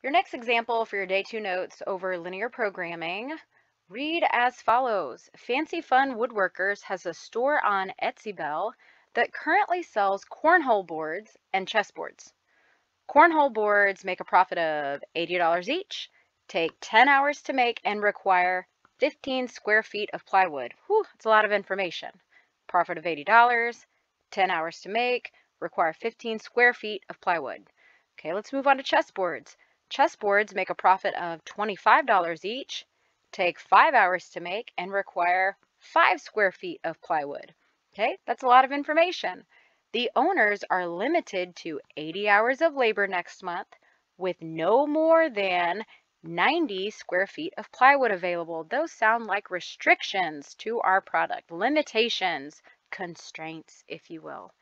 Your next example for your day two notes over linear programming read as follows. Fancy Fun Woodworkers has a store on Etsy Bell that currently sells cornhole boards and chessboards. Cornhole boards make a profit of $80 each, take 10 hours to make, and require 15 square feet of plywood. Whew, that's a lot of information. Profit of $80, 10 hours to make, require 15 square feet of plywood. Okay, let's move on to chessboards. Chessboards make a profit of $25 each, take five hours to make, and require five square feet of plywood. Okay, that's a lot of information. The owners are limited to 80 hours of labor next month with no more than 90 square feet of plywood available. Those sound like restrictions to our product, limitations, constraints, if you will.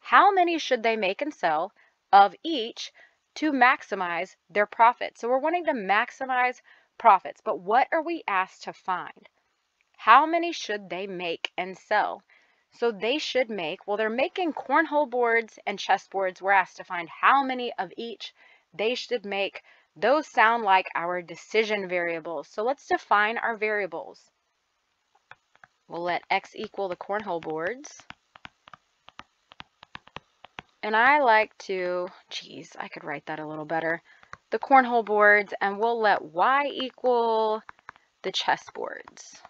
How many should they make and sell of each to maximize their profit. So we're wanting to maximize profits, but what are we asked to find? How many should they make and sell? So they should make, well, they're making cornhole boards and chessboards. We're asked to find how many of each they should make. Those sound like our decision variables. So let's define our variables. We'll let x equal the cornhole boards. And I like to, geez, I could write that a little better. The cornhole boards, and we'll let y equal the chess boards.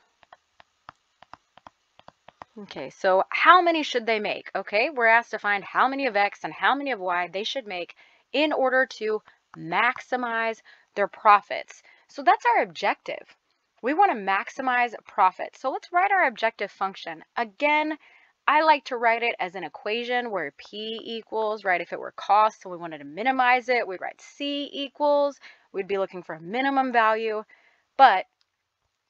Okay, so how many should they make? Okay, we're asked to find how many of x and how many of y they should make in order to maximize their profits. So that's our objective. We want to maximize profits. So let's write our objective function. Again, I like to write it as an equation where P equals, right, if it were cost and we wanted to minimize it, we'd write C equals, we'd be looking for a minimum value. But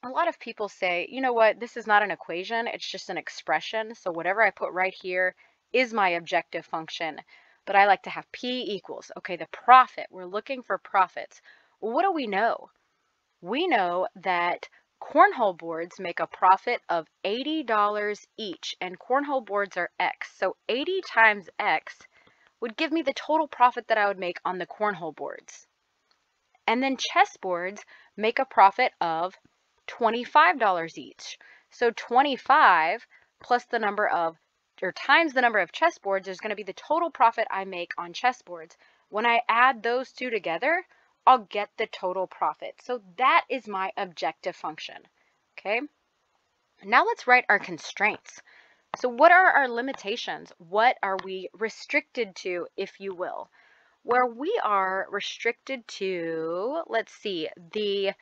a lot of people say, you know what, this is not an equation, it's just an expression. So whatever I put right here is my objective function. But I like to have P equals, okay, the profit, we're looking for profits. Well, what do we know? We know that cornhole boards make a profit of $80 each, and cornhole boards are X. So 80 times X would give me the total profit that I would make on the cornhole boards. And then chessboards make a profit of $25 each. So 25 plus the number of, or times the number of chessboards is going to be the total profit I make on chessboards. When I add those two together, I'll get the total profit. So that is my objective function, okay? Now let's write our constraints. So what are our limitations? What are we restricted to, if you will? Where we are restricted to, let's see, the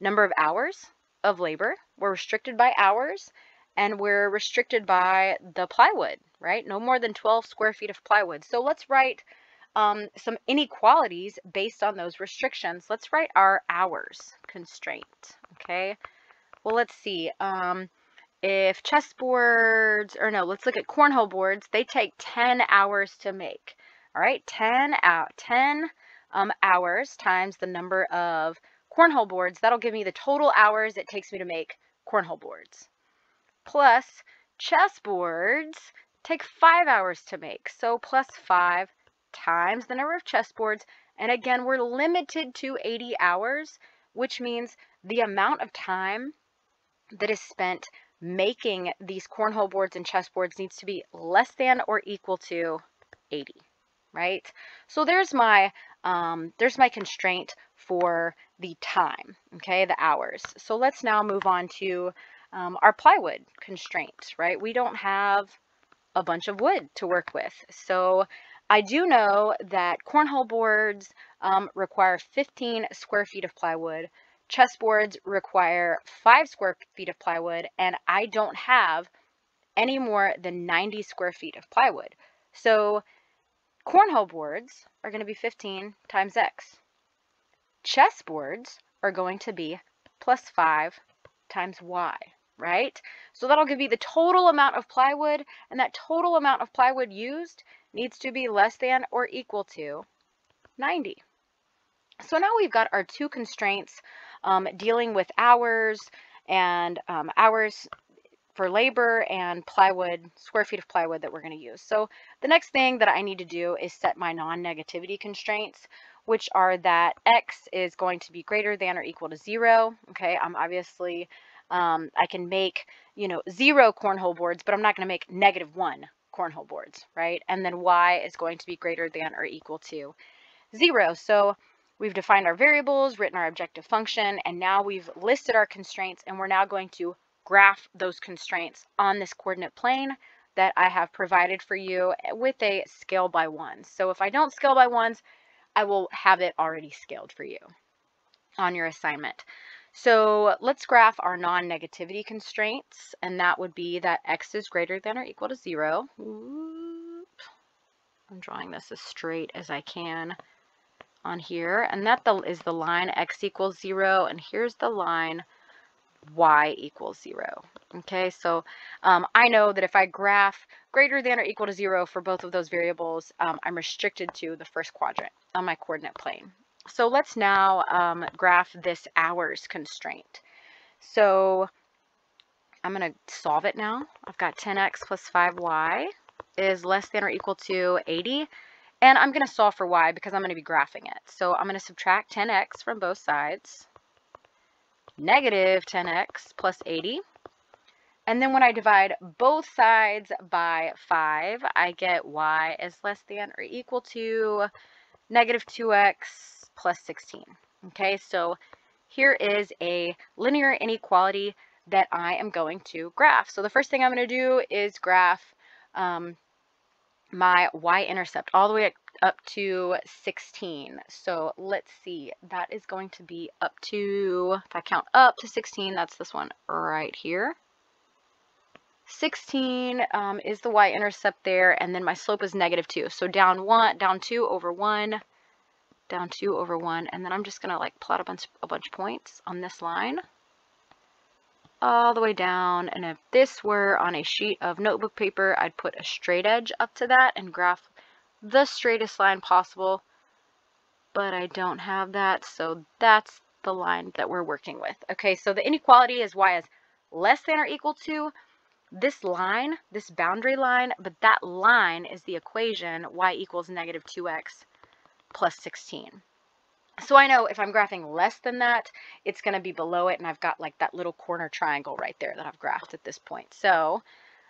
number of hours of labor. We're restricted by hours and we're restricted by the plywood, right? No more than 12 square feet of plywood. So let's write um, some inequalities based on those restrictions. Let's write our hours constraint, okay? Well, let's see. Um, if chessboards, or no, let's look at cornhole boards. They take 10 hours to make. All right, 10 out, 10 um, hours times the number of cornhole boards. That'll give me the total hours it takes me to make cornhole boards. Plus, chessboards take five hours to make. So plus five times the number of chessboards. And again, we're limited to 80 hours, which means the amount of time that is spent making these cornhole boards and chessboards needs to be less than or equal to 80, right? So there's my um, there's my constraint for the time, okay, the hours. So let's now move on to um, our plywood constraint, right? We don't have a bunch of wood to work with. So I do know that cornhole boards um, require 15 square feet of plywood. Chessboards require 5 square feet of plywood, and I don't have any more than 90 square feet of plywood. So cornhole boards are going to be 15 times x. Chessboards are going to be plus 5 times y, right? So that'll give you the total amount of plywood, and that total amount of plywood used needs to be less than or equal to 90. So now we've got our two constraints um, dealing with hours and um, hours for labor and plywood, square feet of plywood that we're going to use. So the next thing that I need to do is set my non-negativity constraints. which are that x is going to be greater than or equal to zero. Okay, I'm obviously, um, I can make, you know, zero cornhole boards, but I'm not going to make negative one cornhole boards, right? And then y is going to be greater than or equal to zero. So we've defined our variables, written our objective function, and now we've listed our constraints, and we're now going to graph those constraints on this coordinate plane that I have provided for you eh, with a scale by ones. So if I don't scale by ones, I will have it already scaled for you on your assignment. So let's graph our non-negativity constraints, and that would be that x is greater than or equal to zero. I'm drawing this as straight as I can on here, and that is the line x equals zero, and here's the line y equals zero. Okay, so um, I know that if I graph greater than or equal to zero for both of those variables, um, I'm restricted to the first quadrant on my coordinate plane. So let's now um, graph this hours constraint. So I'm going to solve it now. I've got 10x plus 5y is less than or equal to 80. And I'm going to solve for y because I'm going to be graphing it. So I'm going to subtract 10x from both sides negative 10x plus 80. And then when I divide both sides by 5, I get y is less than or equal to negative 2x plus 16. Okay, so here is a linear inequality that I am going to graph. So the first thing I'm going to do is graph um, my y-intercept all the way up to 16. So let's see, that is going to be up to, if I count up to 16, that's this one right here. 16 um, is the y-intercept there, and then my slope is negative 2. So down 1, down 2 over 1, down 2 over 1, and then I'm just going to like plot a bunch, a bunch of points on this line all the way down. And if this were on a sheet of notebook paper, I'd put a straight edge up to that and graph the straightest line possible. But I don't have that, so that's the line that we're working with. Okay, so the inequality is y is less than or equal to this line, this boundary line, but that line is the equation y equals negative 2x plus 16. So I know if I'm graphing less than that, it's going to be below it, and I've got like that little corner triangle right there that I've graphed at this point. So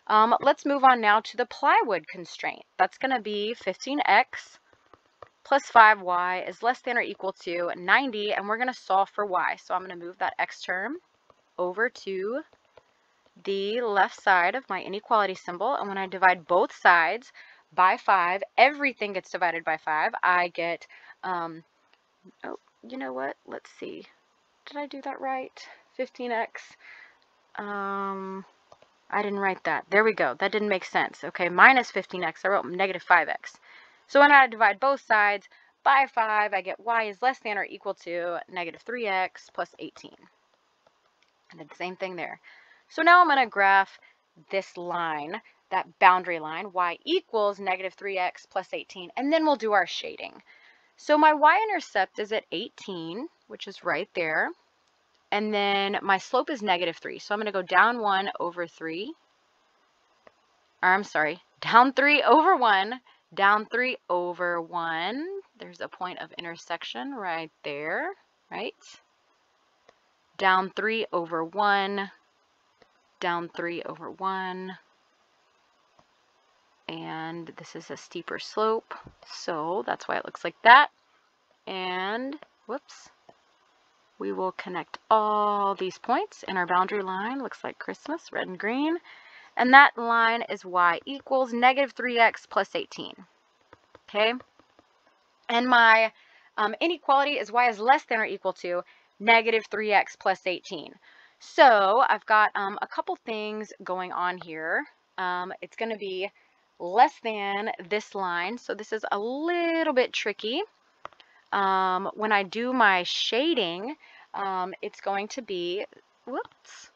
um, let's move on now to the plywood constraint. That's going to be 15x plus 5y is less than or equal to 90, and we're going to solve for y. So I'm going to move that x term over to the left side of my inequality symbol, and when I divide both sides by 5, everything gets divided by 5. I get um, oh, you know what? Let's see. Did I do that right? 15x. Um, I didn't write that. There we go. That didn't make sense. Okay, minus 15x. I wrote negative 5x. So when I divide both sides by 5, I get y is less than or equal to negative 3x plus 18. I did the same thing there. So now I'm going to graph this line, that boundary line, y equals negative 3x plus 18, and then we'll do our shading. So my y-intercept is at 18, which is right there. And then my slope is negative 3. So I'm going to go down 1 over 3. Or I'm sorry, down 3 over 1, down 3 over 1. There's a point of intersection right there, right? Down 3 over 1, down 3 over 1, and this is a steeper slope so that's why it looks like that. And whoops we will connect all these points and our boundary line looks like Christmas red and green. And that line is y equals negative 3x plus 18 okay? And my um, inequality is y is less than or equal to negative 3x plus 18 so I've got um, a couple things going on here. Um, it's going to be less than this line. So this is a little bit tricky. Um, when I do my shading, um, it's going to be, whoops.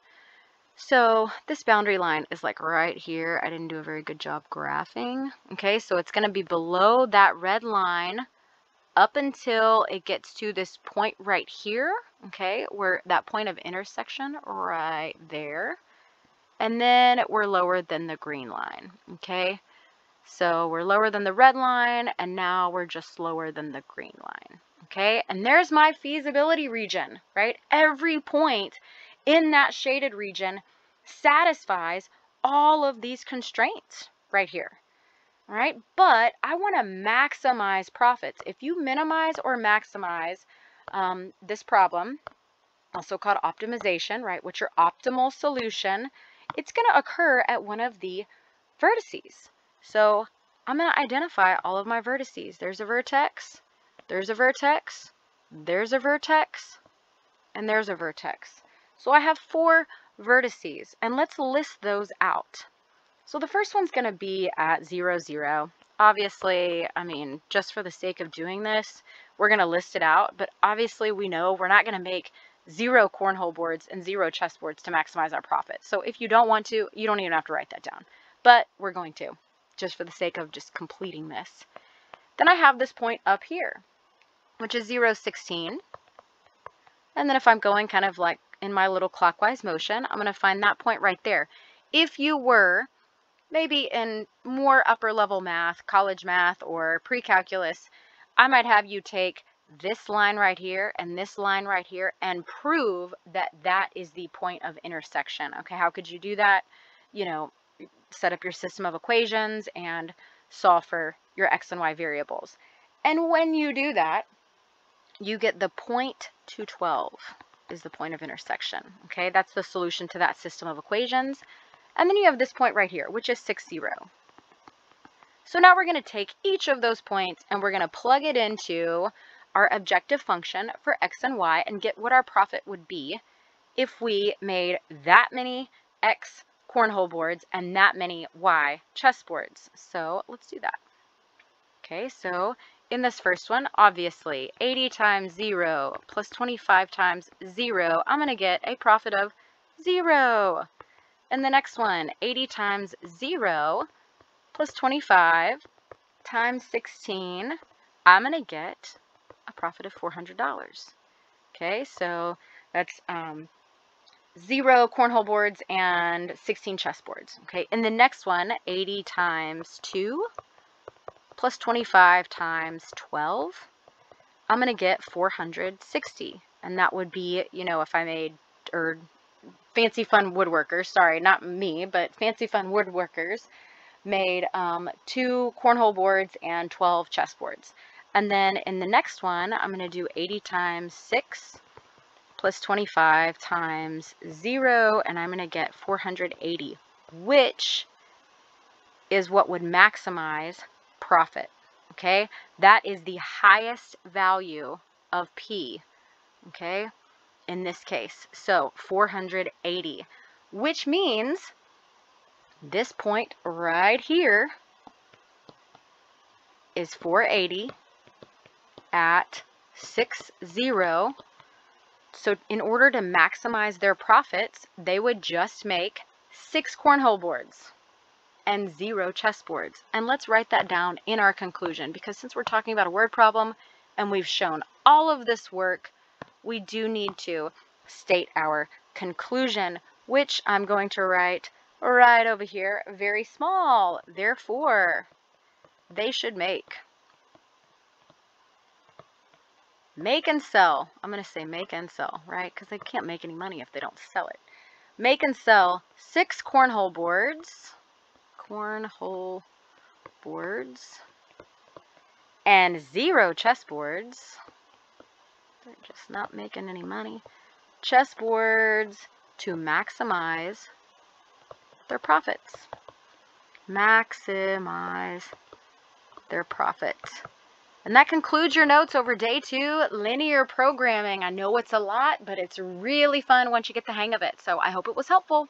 So this boundary line is like right here. I didn't do a very good job graphing. Okay, so it's going to be below that red line up until it gets to this point right here. Okay, where that point of intersection right there. And then we're lower than the green line. Okay, so we're lower than the red line, and now we're just lower than the green line. Okay, and there's my feasibility region, right? Every point in that shaded region satisfies all of these constraints right here. All right, but I want to maximize profits. If you minimize or maximize um, this problem, also called optimization, right, what's your optimal solution, it's going to occur at one of the vertices. So I'm going to identify all of my vertices. There's a vertex, there's a vertex, there's a vertex, and there's a vertex. So I have four vertices, and let's list those out. So the first one's going to be at 0, 0. Obviously, I mean, just for the sake of doing this, we're going to list it out, but obviously we know we're not going to make zero cornhole boards and zero chessboards to maximize our profit. So if you don't want to, you don't even have to write that down, but we're going to, just for the sake of just completing this. Then I have this point up here, which is 0, 16. And then if I'm going kind of like in my little clockwise motion, I'm going to find that point right there. If you were maybe in more upper level math, college math, or pre-calculus, I might have you take this line right here and this line right here and prove that that is the point of intersection. Okay, how could you do that? You know, set up your system of equations and solve for your x and y variables. And when you do that, you get the point to 12 is the point of intersection. Okay, that's the solution to that system of equations. And then you have this point right here, which is 6, 0. So now we're going to take each of those points and we're going to plug it into our objective function for x and y and get what our profit would be if we made that many x cornhole boards and that many y chess boards. So let's do that. Okay, so in this first one, obviously 80 times 0 plus 25 times 0, I'm going to get a profit of 0. And the next one, 80 times 0 plus 25 times 16, I'm going to get a profit of $400. Okay, so that's um, zero cornhole boards and 16 chess boards. Okay, in the next one, 80 times 2 plus 25 times 12, I'm going to get 460. And that would be, you know, if I made, or Fancy Fun Woodworkers, sorry, not me, but Fancy Fun Woodworkers made um, two cornhole boards and 12 chess boards. And then in the next one, I'm going to do 80 times 6 plus 25 times 0, and I'm going to get 480, which is what would maximize profit. Okay, that is the highest value of P. Okay, in this case. So 480, which means this point right here is 480 at 6, 0. So in order to maximize their profits, they would just make six cornhole boards and zero chessboards. And let's write that down in our conclusion because since we're talking about a word problem and we've shown all of this work, we do need to state our conclusion, which I'm going to write right over here, very small. Therefore, they should make. Make and sell. I'm going to say make and sell, right? Because they can't make any money if they don't sell it. Make and sell six cornhole boards cornhole boards and zero chessboards. They're just not making any money. Chessboards to maximize their profits. Maximize their profits. And that concludes your notes over day two, linear programming. I know it's a lot, but it's really fun once you get the hang of it. So I hope it was helpful.